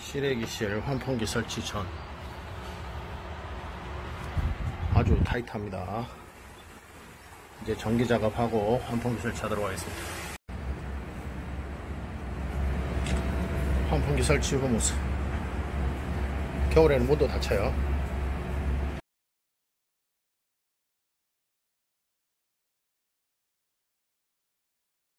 실외기실 환풍기 설치 전 아주 타이트합니다. 이제 전기 작업하고 환풍기 설치하도록 하겠습니다. 환풍기 설치 후 모습. 겨울에는 문도 닫혀요.